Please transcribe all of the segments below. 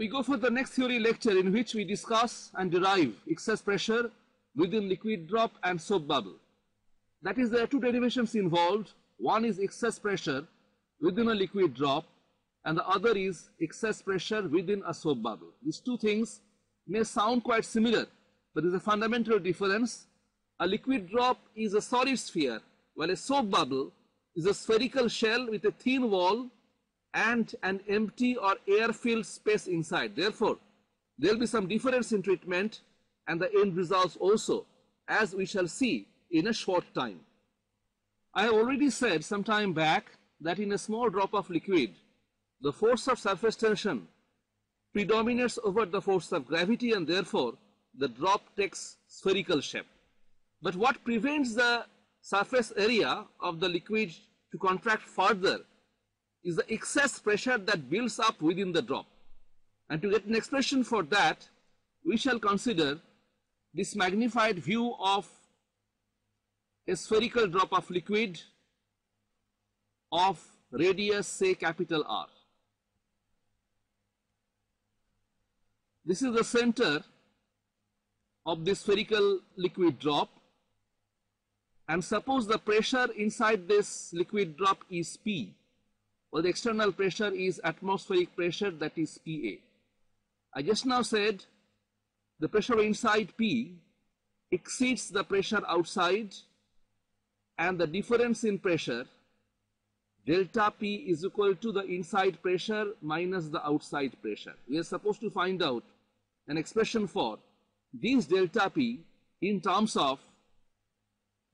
we go for the next theory lecture in which we discuss and derive excess pressure within liquid drop and soap bubble. That is, there are two derivations involved. One is excess pressure within a liquid drop and the other is excess pressure within a soap bubble. These two things may sound quite similar, but there is a fundamental difference. A liquid drop is a solid sphere, while a soap bubble is a spherical shell with a thin wall and an empty or air-filled space inside. Therefore, there will be some difference in treatment and the end results also, as we shall see in a short time. I have already said some time back that in a small drop of liquid, the force of surface tension predominates over the force of gravity and therefore the drop takes spherical shape. But what prevents the surface area of the liquid to contract further is the excess pressure that builds up within the drop. And to get an expression for that, we shall consider this magnified view of a spherical drop of liquid of radius say capital R. This is the center of the spherical liquid drop and suppose the pressure inside this liquid drop is P well the external pressure is atmospheric pressure that is PA. I just now said the pressure inside P exceeds the pressure outside and the difference in pressure delta P is equal to the inside pressure minus the outside pressure. We are supposed to find out an expression for this delta P in terms of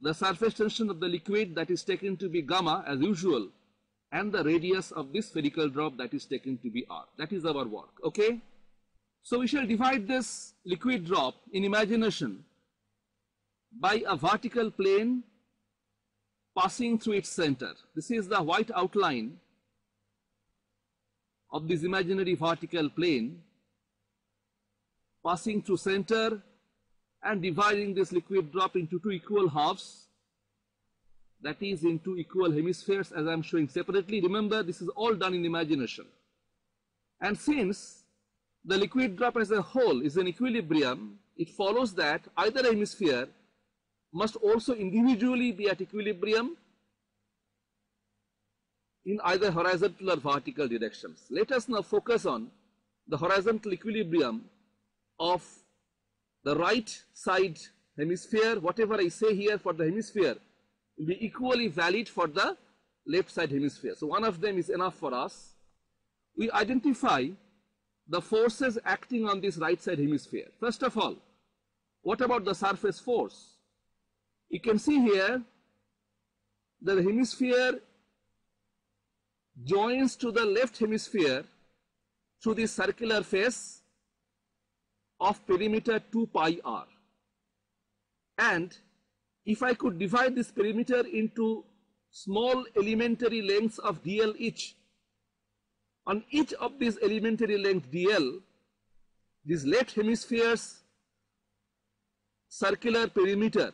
the surface tension of the liquid that is taken to be gamma as usual and the radius of this spherical drop that is taken to be r. That is our work, okay? So we shall divide this liquid drop in imagination by a vertical plane passing through its center. This is the white outline of this imaginary vertical plane passing through center and dividing this liquid drop into two equal halves that is in two equal hemispheres as I am showing separately. Remember this is all done in imagination. And since the liquid drop as a whole is in equilibrium, it follows that either hemisphere must also individually be at equilibrium in either horizontal or vertical directions. Let us now focus on the horizontal equilibrium of the right side hemisphere. Whatever I say here for the hemisphere will be equally valid for the left side hemisphere. So one of them is enough for us. We identify the forces acting on this right side hemisphere. First of all, what about the surface force? You can see here the hemisphere joins to the left hemisphere through the circular face of perimeter 2 pi r and if I could divide this perimeter into small elementary lengths of dl each, on each of these elementary length dl, this left hemisphere's circular perimeter,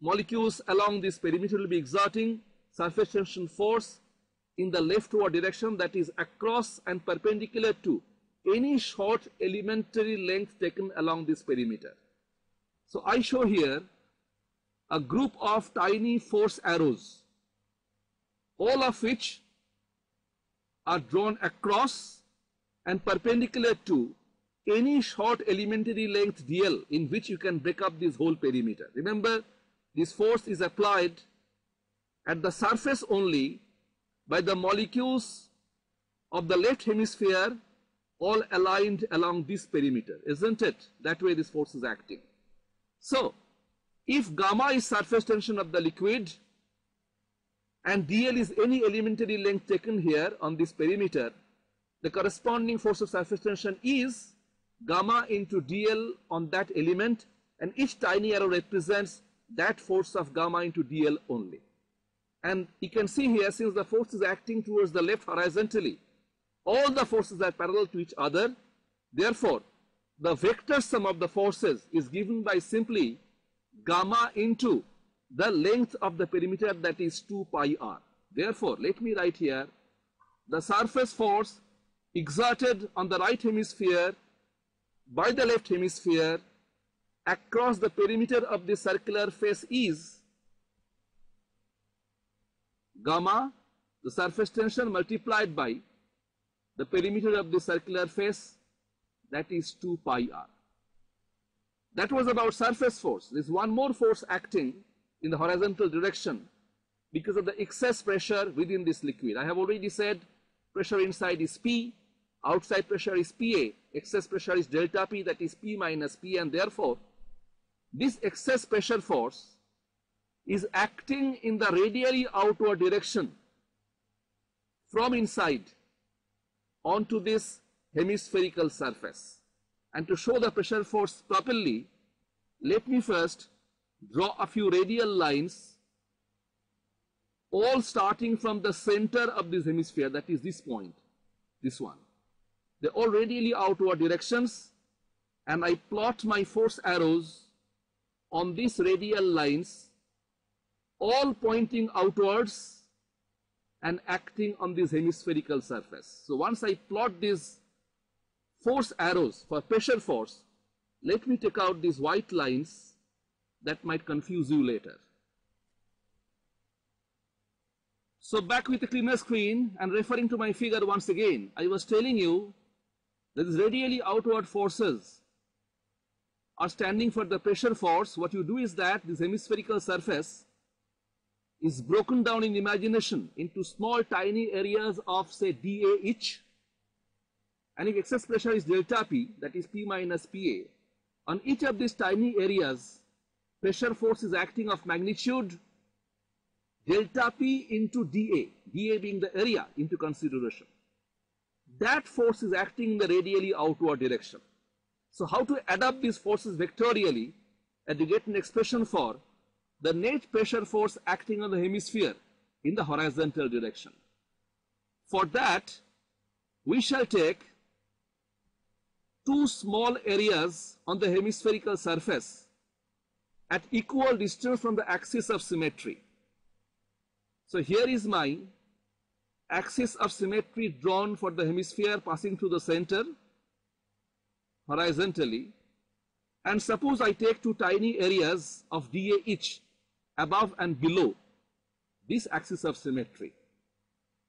molecules along this perimeter will be exerting surface tension force in the leftward direction that is across and perpendicular to any short elementary length taken along this perimeter. So I show here a group of tiny force arrows, all of which are drawn across and perpendicular to any short elementary length dl in which you can break up this whole perimeter. Remember, this force is applied at the surface only by the molecules of the left hemisphere all aligned along this perimeter, isn't it? That way this force is acting. So, if gamma is surface tension of the liquid and dl is any elementary length taken here on this perimeter, the corresponding force of surface tension is gamma into dl on that element and each tiny arrow represents that force of gamma into dl only. And you can see here since the force is acting towards the left horizontally, all the forces are parallel to each other. Therefore, the vector sum of the forces is given by simply gamma into the length of the perimeter that is 2 pi r. Therefore, let me write here the surface force exerted on the right hemisphere by the left hemisphere across the perimeter of the circular face is gamma, the surface tension multiplied by the perimeter of the circular face, that is 2 pi r. That was about surface force. There is one more force acting in the horizontal direction because of the excess pressure within this liquid. I have already said pressure inside is P, outside pressure is PA, excess pressure is delta P that is P minus P and therefore this excess pressure force is acting in the radially outward direction from inside onto this hemispherical surface. And to show the pressure force properly, let me first draw a few radial lines all starting from the center of this hemisphere, that is this point, this one. They're all radially outward directions and I plot my force arrows on these radial lines all pointing outwards and acting on this hemispherical surface. So once I plot these force arrows for pressure force, let me take out these white lines that might confuse you later. So back with the cleaner screen and referring to my figure once again, I was telling you that these radially outward forces are standing for the pressure force. What you do is that this hemispherical surface is broken down in imagination into small tiny areas of say dA each and if excess pressure is delta P that is P minus PA on each of these tiny areas pressure force is acting of magnitude delta P into dA, dA being the area into consideration. That force is acting in the radially outward direction. So how to adapt these forces vectorially and to get an expression for the net pressure force acting on the hemisphere in the horizontal direction. For that, we shall take two small areas on the hemispherical surface at equal distance from the axis of symmetry. So here is my axis of symmetry drawn for the hemisphere passing through the center horizontally and suppose I take two tiny areas of dA each above and below this axis of symmetry.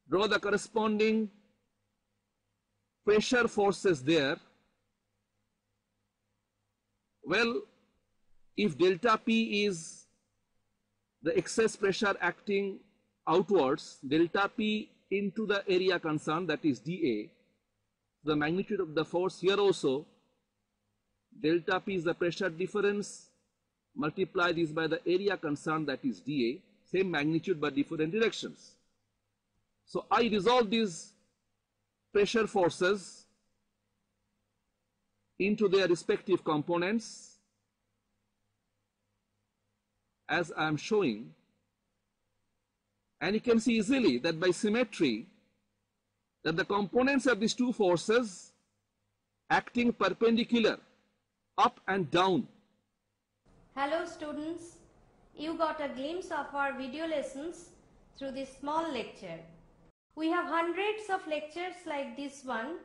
Draw the corresponding pressure forces there. Well, if delta P is the excess pressure acting outwards, delta P into the area concerned, that is dA, the magnitude of the force here also, delta P is the pressure difference multiply this by the area concerned that is dA, same magnitude but different directions. So I resolve these pressure forces into their respective components as I am showing. And you can see easily that by symmetry that the components of these two forces acting perpendicular up and down. Hello students, you got a glimpse of our video lessons through this small lecture. We have hundreds of lectures like this one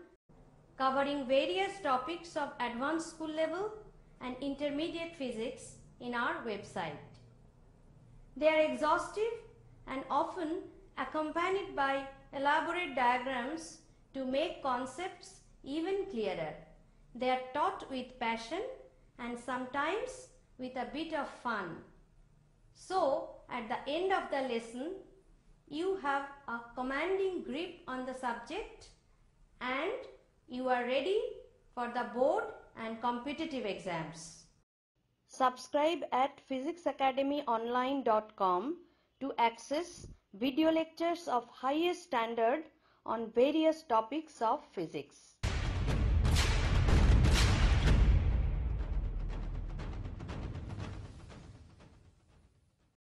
covering various topics of advanced school level and intermediate physics in our website. They are exhaustive and often accompanied by elaborate diagrams to make concepts even clearer. They are taught with passion and sometimes with a bit of fun. So, at the end of the lesson, you have a commanding grip on the subject and you are ready for the board and competitive exams. Subscribe at physicsacademyonline.com to access video lectures of highest standard on various topics of physics.